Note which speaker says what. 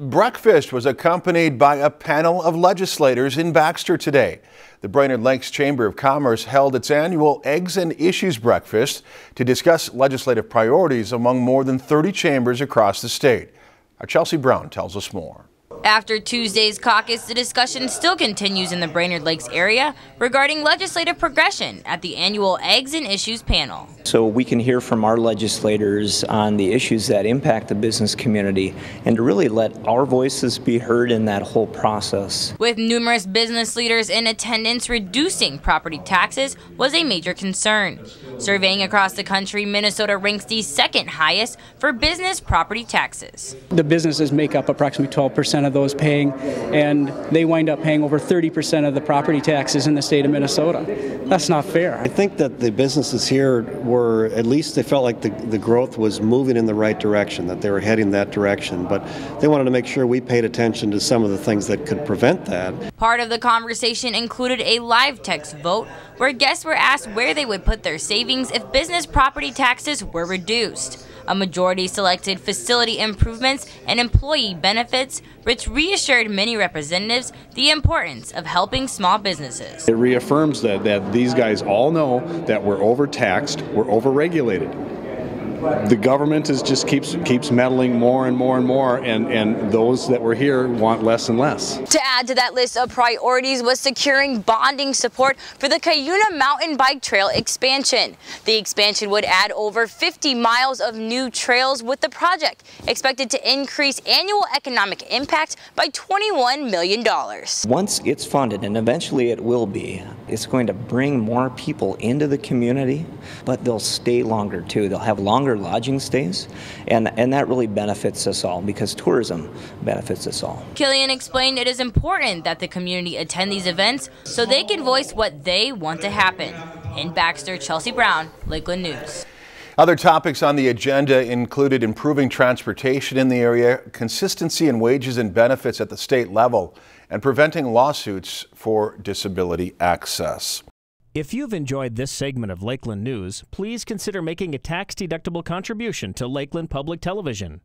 Speaker 1: Breakfast was accompanied by a panel of legislators in Baxter today. The Brainerd Lakes Chamber of Commerce held its annual Eggs and Issues breakfast to discuss legislative priorities among more than 30 chambers across the state. Our Chelsea Brown tells us more.
Speaker 2: After Tuesday's caucus, the discussion still continues in the Brainerd Lakes area regarding legislative progression at the annual Eggs and Issues panel.
Speaker 3: So we can hear from our legislators on the issues that impact the business community and to really let our voices be heard in that whole process.
Speaker 2: With numerous business leaders in attendance, reducing property taxes was a major concern. Surveying across the country, Minnesota ranks the second highest for business property taxes.
Speaker 4: The businesses make up approximately 12 percent of of those paying, and they wind up paying over 30% of the property taxes in the state of Minnesota. That's not fair.
Speaker 5: I think that the businesses here were, at least they felt like the, the growth was moving in the right direction, that they were heading that direction, but they wanted to make sure we paid attention to some of the things that could prevent that.
Speaker 2: Part of the conversation included a live text vote where guests were asked where they would put their savings if business property taxes were reduced. A majority selected facility improvements and employee benefits, which reassured many representatives the importance of helping small businesses.
Speaker 6: It reaffirms that, that these guys all know that we're overtaxed, we're overregulated the government is just keeps keeps meddling more and more and more, and, and those that were here want less and less.
Speaker 2: To add to that list of priorities was securing bonding support for the Cuyuna Mountain Bike Trail expansion. The expansion would add over 50 miles of new trails with the project expected to increase annual economic impact by $21 million.
Speaker 3: Once it's funded, and eventually it will be, it's going to bring more people into the community, but they'll stay longer too. They'll have longer lodging stays, and, and that really benefits us all because tourism benefits us all.
Speaker 2: Killian explained it is important that the community attend these events so they can voice what they want to happen. In Baxter, Chelsea Brown, Lakeland News.
Speaker 1: Other topics on the agenda included improving transportation in the area, consistency in wages and benefits at the state level, and preventing lawsuits for disability access.
Speaker 7: If you've enjoyed this segment of Lakeland News, please consider making a tax-deductible contribution to Lakeland Public Television.